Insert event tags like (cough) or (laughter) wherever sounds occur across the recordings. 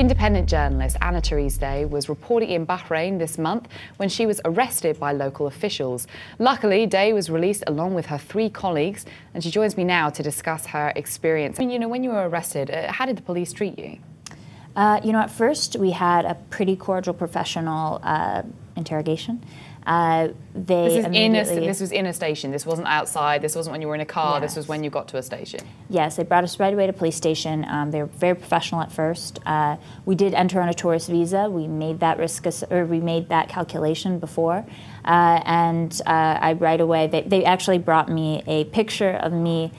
Independent journalist Anna Therese Day was reporting in Bahrain this month when she was arrested by local officials. Luckily, Day was released along with her three colleagues, and she joins me now to discuss her experience. I mean, you know, when you were arrested, uh, how did the police treat you? Uh, you know, at first we had a pretty cordial professional uh, interrogation. Uh, they this, in a, this was in a station. This wasn't outside. This wasn't when you were in a car. Yes. This was when you got to a station. Yes, they brought us right away to police station. Um, they were very professional at first. Uh, we did enter on a tourist visa. We made that risk, or we made that calculation before, uh, and uh, I right away they, they actually brought me a picture of me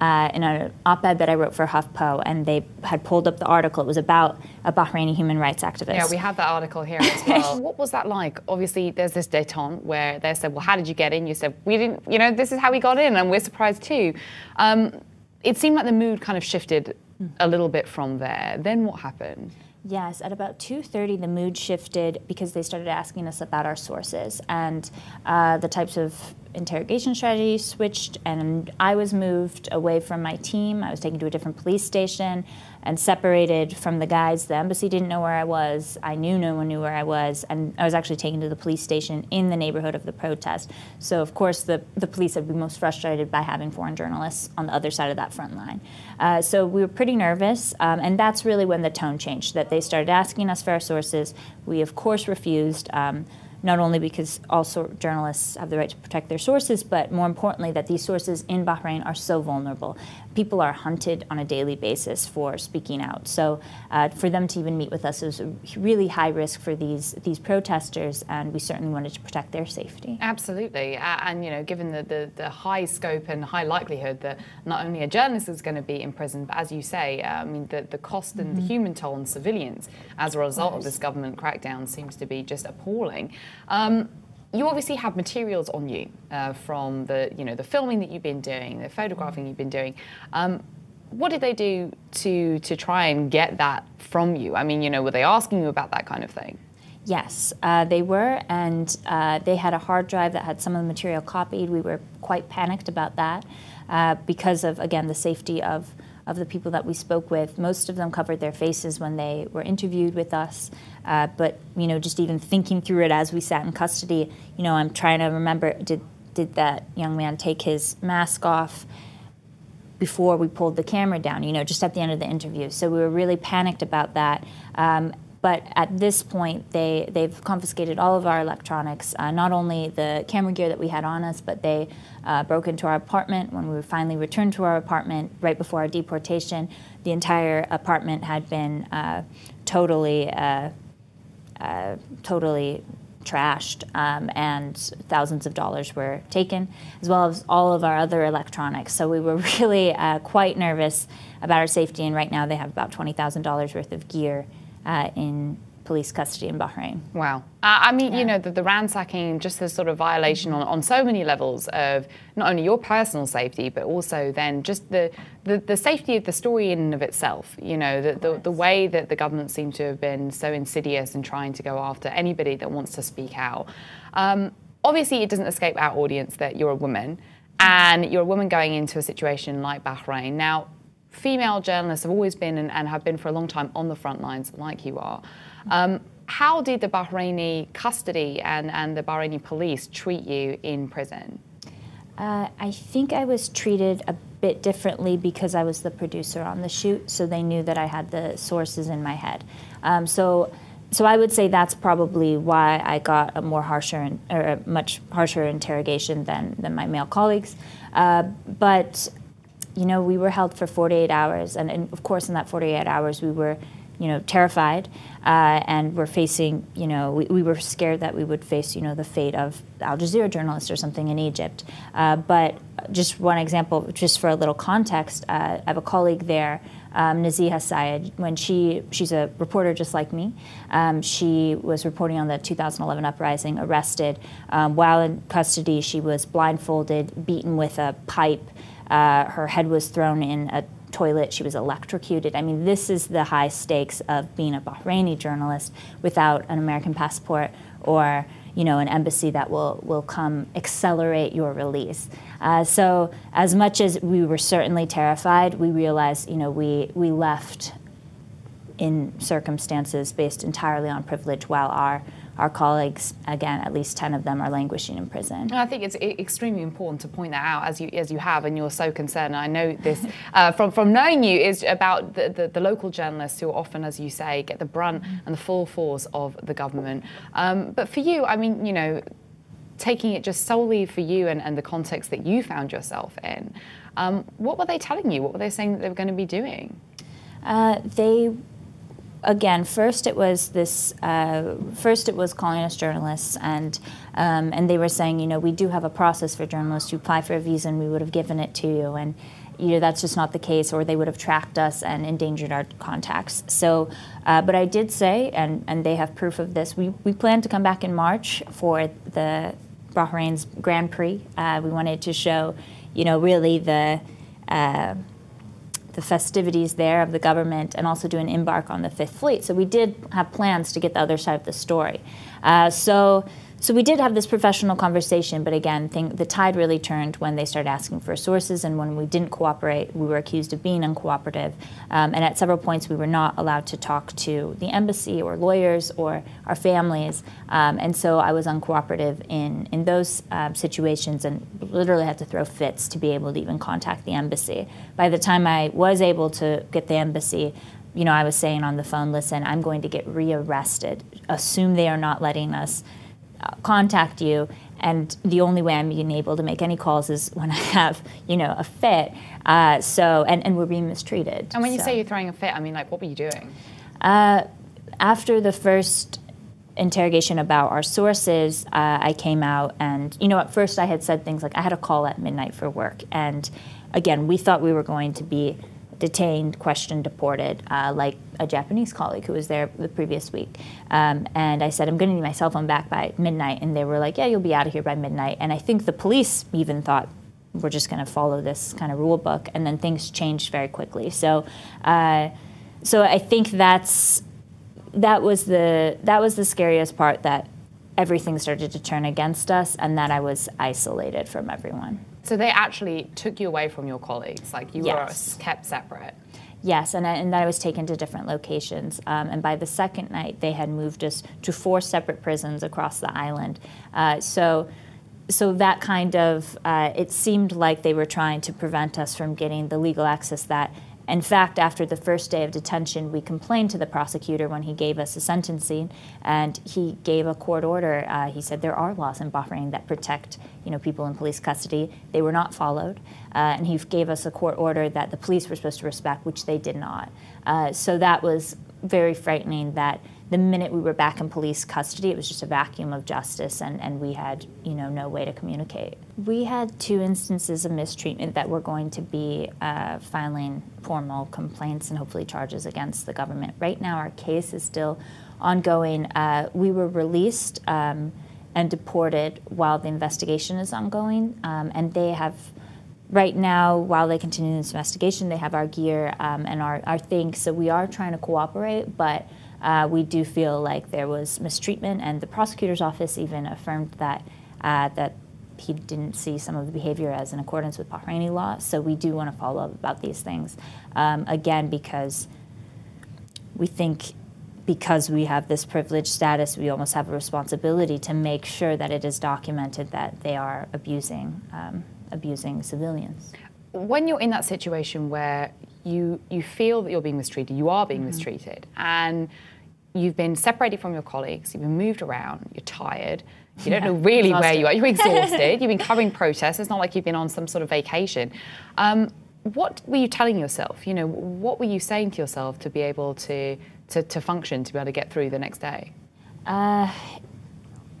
uh, in an op-ed that I wrote for HuffPo, and they had pulled up the article. It was about a Bahraini human rights activist. Yeah, we have that article here as well. (laughs) what was that like? Obviously, there's this detente where they said, "Well, how did you get in?" You said, "We didn't. You know, this is how we got in, and we're surprised too." Um, it seemed like the mood kind of shifted a little bit from there. Then what happened? Yes, at about 2.30 the mood shifted because they started asking us about our sources and uh, the types of interrogation strategy switched and I was moved away from my team. I was taken to a different police station and separated from the guys. The embassy didn't know where I was. I knew no one knew where I was. And I was actually taken to the police station in the neighborhood of the protest. So, of course, the, the police had been most frustrated by having foreign journalists on the other side of that front line. Uh, so we were pretty nervous. Um, and that's really when the tone changed, that they started asking us for our sources. We, of course, refused. Um, not only because also journalists have the right to protect their sources, but more importantly, that these sources in Bahrain are so vulnerable. People are hunted on a daily basis for speaking out. So uh, for them to even meet with us is a really high risk for these these protesters, and we certainly wanted to protect their safety. Absolutely, uh, and you know, given the, the, the, high scope and high likelihood that not only a journalist is going to be in prison, but as you say, uh, I mean, the, the cost and mm-hmm. the human toll on civilians as a result of this government crackdown seems to be just appalling. Um, you obviously have materials on you uh, from the you know the filming that you've been doing, the photographing you've been doing. Um, what did they do to to try and get that from you? I mean, you know, were they asking you about that kind of thing? Yes, uh, they were, and uh, they had a hard drive that had some of the material copied. We were quite panicked about that uh, because of again the safety of of the people that we spoke with. Most of them covered their faces when they were interviewed with us. Uh, but you know, just even thinking through it as we sat in custody, you know, I'm trying to remember did did that young man take his mask off? before we pulled the camera down, you know, just at the end of the interview. So we were really panicked about that. Um, but at this point, they, they've confiscated all of our electronics, uh, not only the camera gear that we had on us, but they uh, broke into our apartment when we were finally returned to our apartment right before our deportation. The entire apartment had been uh, totally, uh, uh, totally trashed, um, and thousands of dollars were taken, as well as all of our other electronics. So we were (laughs) really uh, quite nervous about our safety, and right now they have about $20,000 worth of gear uh, in police custody in Bahrain. Wow. Uh, I mean, yeah. you know, the, the, ransacking, just a sort of violation on, on so many levels of not only your personal safety, but also then just the, the, the safety of the story in and of itself. You know, the, the, the, way that the government seemed to have been so insidious in trying to go after anybody that wants to speak out. Um, obviously, it doesn't escape our audience that you're a woman and you're a woman going into a situation like Bahrain. Now, female journalists have always been and, and, have been for a long time on the front lines, like you are. Um, how did the Bahraini custody and, and the Bahraini police treat you in prison? Uh, I think I was treated a bit differently because I was the producer on the shoot, so they knew that I had the sources in my head. Um, so, so I would say that's probably why I got a more harsher or a much harsher interrogation than, than my male colleagues. Uh, but you know, we were held for 48 hours, and, and of course, in that 48 hours, we were, you know, terrified, uh, and we're facing, you know, we, we were scared that we would face, you know, the fate of Al Jazeera journalists or something in Egypt. Uh, but just one example, just for a little context, uh, I have a colleague there. Um, Nazeeha Saeed, when she she's a reporter just like me, um, she was reporting on the 2011 uprising. Arrested um, while in custody, she was blindfolded, beaten with a pipe, uh, her head was thrown in a toilet. She was electrocuted. I mean, this is the high stakes of being a Bahraini journalist without an American passport or you know an embassy that will will come accelerate your release. Uh, so as much as we were certainly terrified, we realized you know we we left in circumstances based entirely on privilege, while our our colleagues, again, at least 10 of them are languishing in prison. I think it's extremely important to point that out as you, as you have, and you're so concerned. I know this uh, from, from knowing you is about the, the, the, local journalists who often, as you say, get the brunt and the full force of the government. Um, but for you, I mean, you know, taking it just solely for you and, and the context that you found yourself in, um, what were they telling you? What were they saying that they were going to be doing? Uh, they again, first it was this. Uh, first it was calling us journalists, and um, and they were saying, you know, we do have a process for journalists. You apply for a visa, and we would have given it to you, and you know that's just not the case, or they would have tracked us and endangered our contacts. So, uh, but I did say, and and they have proof of this. We we plan to come back in March for the Bahrain's Grand Prix. Uh, we wanted to show, you know, really the uh, the festivities there of the government and also do an embark on the Fifth Fleet. So we did have plans to get the other side of the story. Uh, so so we did have this professional conversation, but again, the tide really turned when they started asking for sources, and when we didn't cooperate, we were accused of being uncooperative. Um, and at several points, we were not allowed to talk to the embassy or lawyers or our families. Um, and so I was uncooperative in in those um, situations, and literally had to throw fits to be able to even contact the embassy. By the time I was able to get the embassy, you know, I was saying on the phone, listen, I'm going to get rearrested. Assume they are not letting us contact you and the only way I'm being able to make any calls is when (laughs) I have, you know, a fit. Uh, so, and, and we're being mistreated. And when you so. say you're throwing a fit, I mean, like, what were you doing? Uh, after the first interrogation about our sources, uh, I came out and, you know, at first I had said things like I had a call at midnight for work. And again, we thought we were going to be detained, questioned, deported, uh, like a Japanese colleague who was there the previous week. Um, and I said, I'm going to need my cell phone back by midnight. And they were like, Yeah, you'll be out of here by midnight. And I think the police even thought, we're just going to follow this kind of rule book, and then things changed very quickly. So, uh, so I think that's that was the that was the scariest part that everything started to turn against us, and that I was isolated from everyone. So they actually took you away from your colleagues, like you yes. were kept separate. Yes, and, I, and then I was taken to different locations. Um, and by the second night, they had moved us to four separate prisons across the island. Uh, so, so that kind of, uh, it seemed like they were trying to prevent us from getting the legal access that in fact, after the first day of detention, we complained to the prosecutor when he gave us a sentencing, and he gave a court order. Uh, he said there are laws in Bahrain that protect, you know, people in police custody. They were not followed, uh, and he gave us a court order that the police were supposed to respect, which they did not. Uh, so that was very frightening. That the minute we were back in police custody, it was just a vacuum of justice, and, and we had you know no way to communicate. We had two instances of mistreatment that we're going to be uh, filing formal complaints and hopefully charges against the government. Right now, our case is still ongoing. Uh, we were released um, and deported while the investigation is ongoing, um, and they have right now, while they continue this investigation, they have our gear um, and our, our things. So we are trying to cooperate, but uh, we do feel like there was mistreatment, and the prosecutor's office even affirmed that uh, that he didn't see some of the behavior as in accordance with Bahraini law. So we do want to follow up about these things um, again because we think because we have this privileged status, we almost have a responsibility to make sure that it is documented that they are abusing um, abusing civilians. When you're in that situation where you you feel that you're being mistreated, you are being mm-hmm. mistreated, and you've been separated from your colleagues, you've been moved around, you're tired, you don't know (laughs) really where you are, you're (laughs) exhausted, you've been covering protests, it's not like you've been on some sort of vacation. Um, what were you telling yourself? You know, what were you saying to yourself to be able to, to, to function, to be able to get through the next day? Uh, (laughs)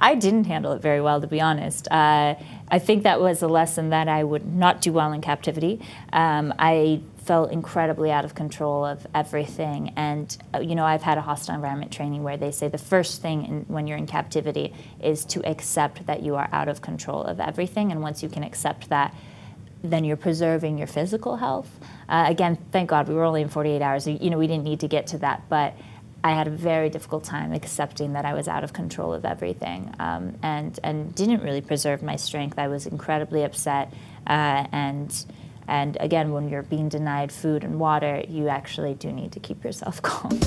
I didn't handle it very well, to be honest. Uh, I think that was a lesson that I would not do well in captivity. Um, I felt incredibly out of control of everything. And, uh, you know, I've had a hostile environment training where they say the first thing in, when you're in captivity is to accept that you are out of control of everything. And once you can accept that, then you're preserving your physical health. Uh, again, thank God we were only in 48 hours. You know, we didn't need to get to that. But I had a very difficult time accepting that I was out of control of everything um, and, and didn't really preserve my strength. I was incredibly upset uh, and And again, when you're being denied food and water, you actually do need to keep yourself (laughs) calm.